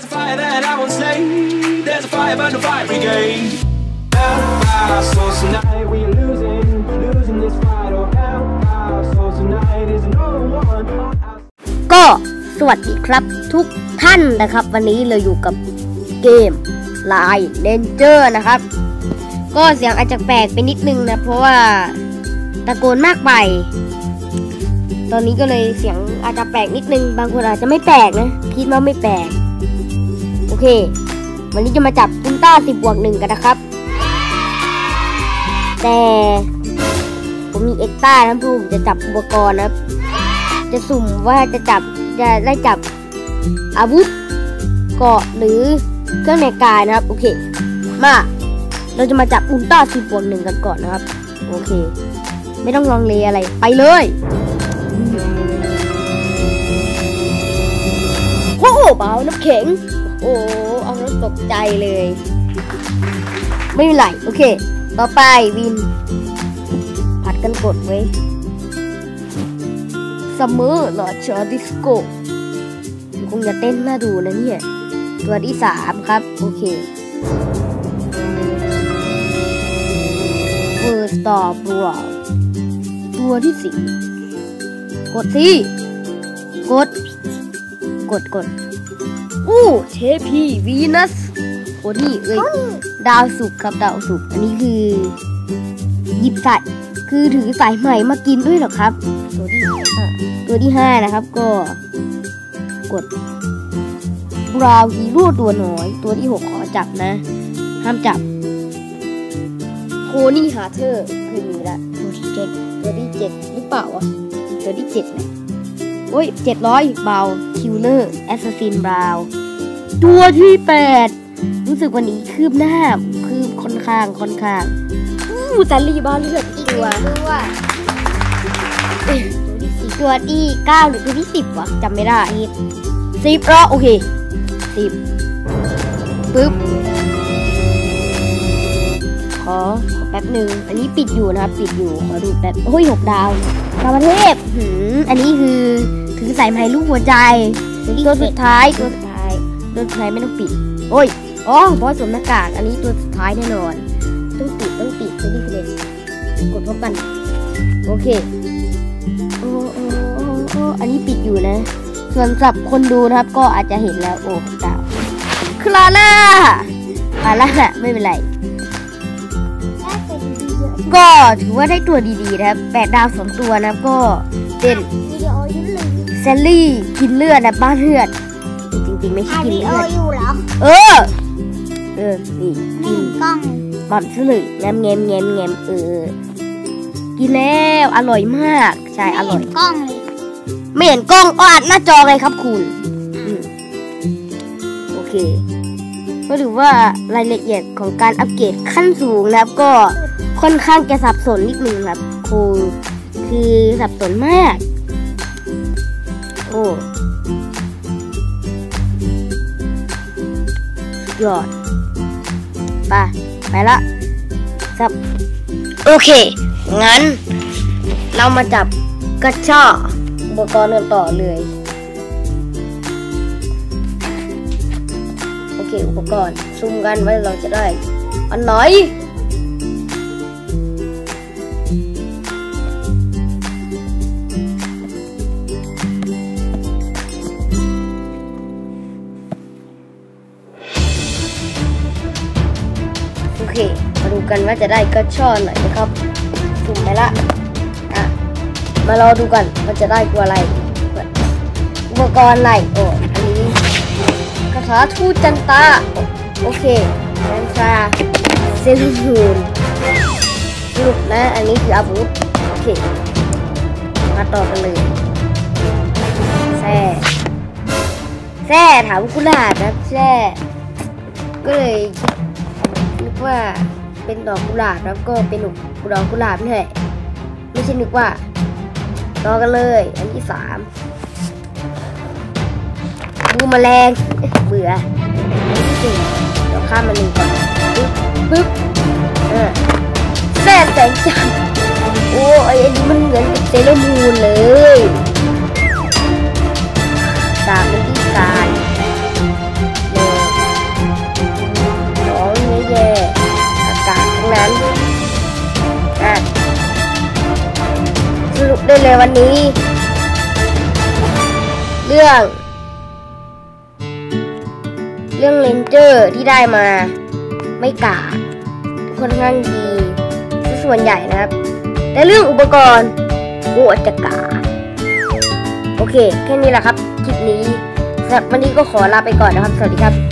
There's a fire that I won't slay. There's a fire burn the fire brigade. Help our souls tonight. We are losing, losing this fight. Oh, help our souls tonight. Is no one on our ก็สวัสดีครับทุกท่านนะครับ วันนี้เราอยู่กับเกม Line Ranger นะครับ ก็เสียงอาจจะแปลกไปนิดนึงนะ เพราะว่าตะโกนมากไป ตอนนี้ก็เลยเสียงอาจจะแปลกนิดนึง บางคนอาจจะไม่แปลกนะ คิดว่าไม่แปลกโอ เค วันนี้จะมาจับอุลตร้าสิบบวกหนึ่งกันนะครับ แต่ผมมีเอ็กต้านะผมจะจับอุปกรณ์นะครับ จะสุ่มว่าจะจับจะได้จับอาวุธเกาะหรือเครื่องในกายนะครับ โอเค มา เราจะมาจับอุลตร้าสิบบวกหนึ่งกันก่อนนะครับ โอเค ไม่ต้องลังเลอะไรไปเลยโอ้โหเบาน้ำแข็ง โอ้เอาแล้วตกใจเลย ไม่เป็นไร โอเค ต่อไปวิน ผัดกันกดไว้ซัมเมอร์หลอดชอดิสโก้คงจะเต้นน่าดูนะเนี่ย ตัวที่สามครับ โอเคเวอร์สตอร์บราวตัวที่สี่กดสิกด กดกด อู้เทพีวีนัสโอ้นี่เอ้ยดาวสุกร์ครับดาวสุกร์อันนี้คือ หยิบใส่คือถือสายใหม่มากินด้วยเหรอครับ ตัวที่ห้าตัวที่ห้านะครับก็ กดบราวฮีโร่ตัวน้อย ตัวที่หกขอจับนะ ห้ามจับโคนี่ฮาร์เทอร์เคยมีละตัวที่เจ็ดตัวที่เจ็ดหรือเปล่าวะตัวที่เจ็ดนะโอ้ยเจ็ดร้อยบาวคิวเลอร์แอสซัสซินบราว ตัวที่แปดรู้สึกวันนี้คืบหน้า คืบค่อนข้างค่อนข้างอู้จันรีบ้าเลือดอีกตัวตัวตัวที่เก้าหรือตัวที่สิบวะจำไม่ได้สิบแล้วโอเคสิบปึ๊บขอขอแป๊บหนึ่งอันนี้ปิดอยู่นะครับ ปิดอยู่ขอดูแป๊บโอ้ยหกดาวดาวประเทศหืมอันนี้คือถือสายไม้ลูกหัวใจตัวสุดท้ายตัวสุดท้าย ตัวสุดท้ายไม่ต้องปิด โอ้ย อ๋อบอสสวมหน้ากาก อันนี้ตัวสุดท้ายแน่นอน ต้องปิดต้องปิดตัวนี้คือเลยกดพร้อมกัน โอเคโอ้โอ้โอ้โอ้อันนี้ปิดอยู่นะ ส่วนสำหรับคนดูนะครับ ก็อาจจะเห็นแล้ว โอ้ดาวคลาล่าคลาล่าไม่เป็นไรแค่เป็นวิดีโอก็ถือว่าได้ตัวดีๆนะครับแปดดาวสองตัวนะครับก็เป็นวิดีโอยุ่งเลยแซลลี่กินเลือดนะบ้านเลือดจ ริงๆไม่ใช่ถ่ายกินวิดีโอเลือดอยู่เหรอ เออ เออนี่ไม่กินเห็นกล้องหม่อมซื้อเลยแงมแงมแงมแงมเออ กินแล้วอร่อยมาก ใช่อร่อยไม่เห็นกล้องเลยไม่เห็นกล้องก็อัดหน้าจอไงครับคุณอืมโอเค ก็ถือว่ารายละเอียดของการอัปเกรดขั้นสูงนะครับ ก็ค่อนข้างจะสับสนนิดนึงครับครูคือสับสนมาก โอ้ ยอดไปไปละจับ โอเค งั้น เรามาจับกระช่ออุปกรณ์กันต่อเลย โอเค อุปกรณ์ซุ่มกันไว้เราจะได้ อันไหน มาดูกันว่าจะได้กระช่อไหนนะครับสุ่มไปละอะมารอดูกันว่าจะได้ตัวอะไร อุปกรณ์อะไรโอ้อันนี้คาถาทูตจันตาโอเคแมนชาเซลูนูนสรุปนะอันนี้คืออาวุธโอเค มาต่อกันเลยแซ่แซ่ถามกุหลาบนะแซ่ก็เลย ว่าเป็นดอกกุหลาบแล้วก็เป็นดอกกุหลาบนี่แหละไม่ใช่นึกว่าต่อกันเลย อันที่สามดูแมลงเบื่ออันที่สี่เดี๋ยวข้ามมาหนึ่งก่อนปึ๊บปึ๊บเออแม่แสงจันทร์โอ้ยอันนี้มันเหมือนกับเซเลมูนเลยดาบมันที่กาย ได้เลยวันนี้ เรื่อง เรื่องเลนเจอร์ที่ได้มา ไม่กาดค่อนข้างดีส่วนใหญ่นะครับ แต่เรื่องอุปกรณ์โคตรจะกาโอเค แค่นี้แหละครับ คลิปนี้สำหรับวันนี้ก็ขอลาไปก่อนนะครับ สวัสดีครับ